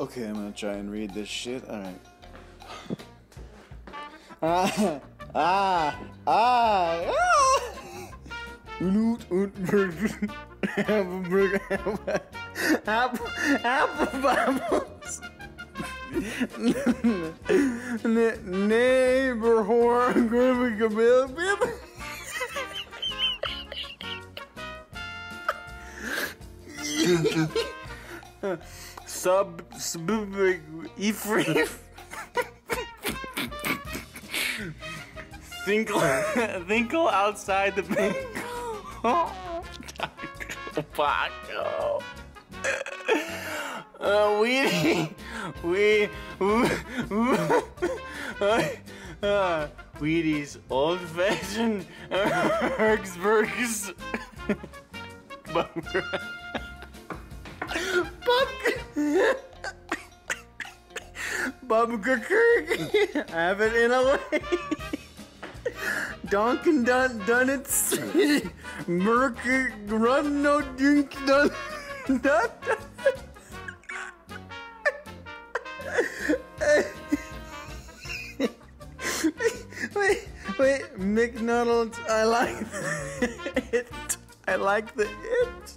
Okay, I'm gonna try and read this shit. Alright. Ah, ah, ah, ah. Unut, unut, hamburger, apple, apple bubbles. Neighbor whore, groovy gabil, Sub, sub, Ephraim. Thinkle, Thinkle outside the bank. Paco. Uh, we, we, uh, Wheaties, old fashioned Hertzbergs. Bubba Kirk, have it in a way. Dunkin' Dun Donuts, Merc Run No Dink Dun Dun. Wait, wait, McDonald's. I like it. I like the it.